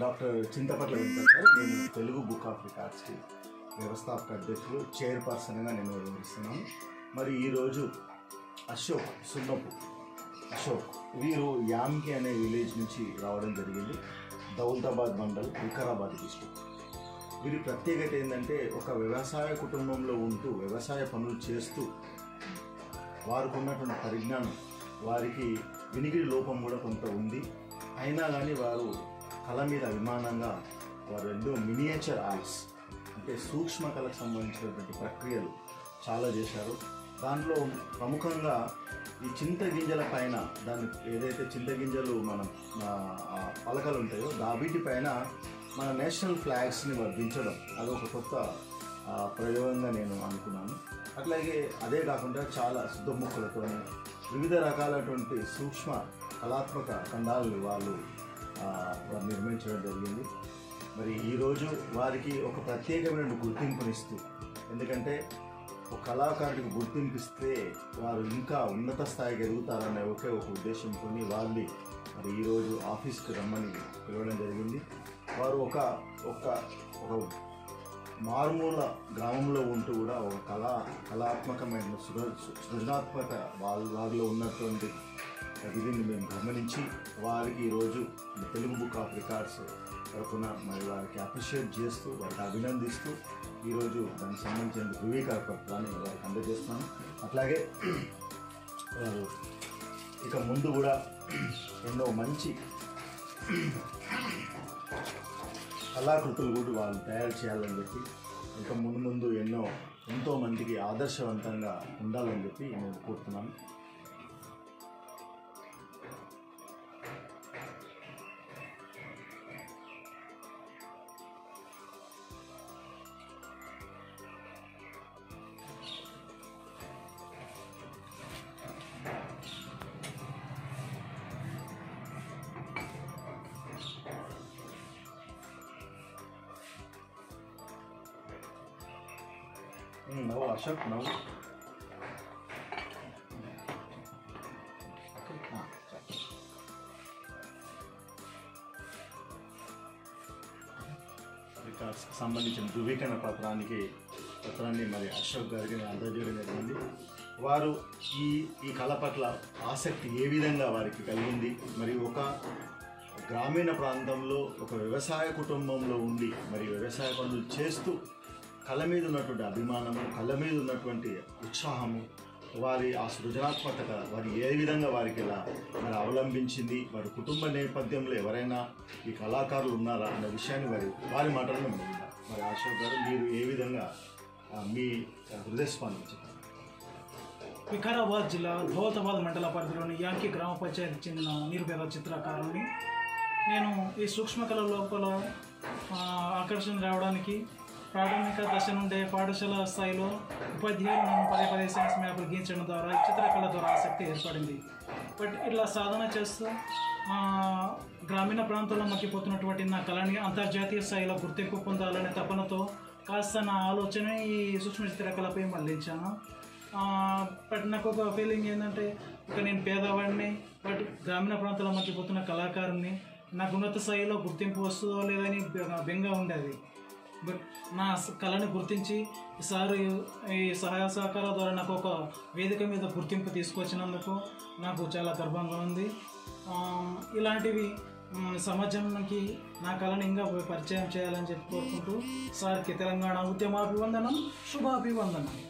Doctor Chinthapatla Venkata నేను Telugu book of రికార్డ్స్కి వ్యవస్థాపక అధ్యక్షులు చైర్పర్సన్గా నేను నిర్వహిస్తున్నాను మరి ఈరోజు అశోక్ సున్నపు అశోక్ వీరు యామ్కి అనే విలేజ్ నుంచి రావడం జరిగింది. దౌలతాబాద్ మండల్ వికారాబాద్ డిస్ట్రిక్ట్. వీరి ప్రత్యేకత ఏంటంటే ఒక వ్యవసాయ కుటుంబంలో ఉంటూ వ్యవసాయ పనులు చేస్తూ వారికి ఉన్నటువంటి పరిజ్ఞానం వారికి వినికిడి లోపం కూడా కొంత ఉంది. అయినా కానీ వారు కళ మీద అభిమానంగా వారు ఎన్నో మినియేచర్ ఆర్ట్స్ అంటే సూక్ష్మ కళకు సంబంధించినటువంటి ప్రక్రియలు చాలా చేశారు. దాంట్లో ప్రముఖంగా ఈ చింత గింజల పైన దాని ఏదైతే చింత గింజలు మనం పలకలు ఉంటాయో దా వీటిపైన మన నేషనల్ ఫ్లాగ్స్ని వర్ధించడం అదొక కొత్త ప్రయోగంగా నేను అనుకున్నాను. అట్లాగే అదే కాకుండా చాలా శుద్ధ మొక్కలతో వివిధ రకాలటువంటి సూక్ష్మ కళాత్మక ఖండాలను వాళ్ళు నిర్మించడం జరిగింది. మరి ఈరోజు వారికి ఒక ప్రత్యేకమైన గుర్తింపునిస్తూ ఎందుకంటే ఒక కళాకారుడికి గుర్తింపిస్తే వారు ఇంకా ఉన్నత స్థాయికి ఎదుగుతారనే ఒకే ఒక ఉద్దేశంతో వాళ్ళని మరి ఈరోజు ఆఫీస్కి రమ్మని పిలవడం జరిగింది. వారు ఒక ఒక ఒక మారుమూల గ్రామంలో ఉంటూ కూడా ఒక కళా కళాత్మకమైన సృ సృజనాత్మక వాళ్ళ వారిలో ఉన్నటువంటి విధిని మేము గమనించి వారికి ఈరోజు తెలుగు బుక్ ఆఫ్ రికార్డ్స్ తరఫున మరి వారికి అప్రిషియేట్ చేస్తూ వారికి అభినందిస్తూ ఈరోజు దానికి సంబంధించిన ధృవీకరణ వారికి అందజేస్తున్నాను. అట్లాగే వారు ఇక ముందు కూడా ఎన్నో మంచి కళాకృతులు కూడా వాళ్ళు తయారు చేయాలని చెప్పి ఇంకా ముందు ముందు ఎన్నో ఎంతో మందికి ఆదర్శవంతంగా ఉండాలని చెప్పి నేను కోరుతున్నాను. నవ్వు అశోక్ నవ్వు ఆ, రికార్డ్స్కి సంబంధించిన ధృవీకరణ పత్రానికి పత్రాన్ని మరి అశోక్ గారికి అందజేయడం జరిగింది. వారు ఈ ఈ కళ పట్ల ఆసక్తి ఏ విధంగా వారికి కలిగింది? మరి ఒక గ్రామీణ ప్రాంతంలో ఒక వ్యవసాయ కుటుంబంలో ఉండి మరి వ్యవసాయ పనులు చేస్తూ కళ మీద ఉన్నటువంటి అభిమానము కళ మీద ఉన్నటువంటి ఉత్సాహము వారి ఆ సృజనాత్మకత వారి ఏ విధంగా వారికి ఇలా మరి అవలంబించింది వారి కుటుంబ నేపథ్యంలో ఎవరైనా ఈ కళాకారులు ఉన్నారా అన్న విషయాన్ని వారి వారి మాటలను మేము మరి అశోక్ గారు మీరు ఏ విధంగా మీ హృదయస్పందన చెప్పండి. వికారాబాద్ జిల్లా దౌలతాబాద్ మండల పరిధిలోని యాంకి గ్రామ పంచాయతీకి చెందిన నిరుపేద చిత్రకారుని నేను ఈ సూక్ష్మ కళ లోపల ఆకర్షణ రావడానికి ప్రాథమిక దశ నుండే పాఠశాల స్థాయిలో ఉపాధ్యాయులు పదే పదే సైన్స్ మ్యాప్లు గీయించడం ద్వారా చిత్రకళ ద్వారా ఆసక్తి ఏర్పడింది. బట్ ఇట్లా సాధన చేస్తూ గ్రామీణ ప్రాంతాల్లో మగ్గిపోతున్నటువంటి నా కళని అంతర్జాతీయ స్థాయిలో గుర్తింపు పొందాలనే తపనతో కాస్త నా ఆలోచన ఈ సూక్ష్మ చిత్రకళపై మళ్ళించాను బట్ నాకు ఒక ఫీలింగ్ ఏంటంటే ఇక నేను పేదవాడిని బట్ గ్రామీణ ప్రాంతాల్లో మర్చిపోతున్న కళాకారుని నాకు ఉన్నత స్థాయిలో గుర్తింపు వస్తుందో లేదని బెంగ ఉండేది. బట్ నా కళని గుర్తించి ఈసారి ఈ సహాయ సహకారాల ద్వారా నాకు ఒక వేదిక మీద గుర్తింపు తీసుకొచ్చినందుకు నాకు చాలా గర్వంగా ఉంది. ఇలాంటివి సమాజంకి నా కళను ఇంకా పరిచయం చేయాలని చెప్పి కోరుకుంటూ సార్కి తెలంగాణ ఉద్యమాభివందనం శుభాభివందనం.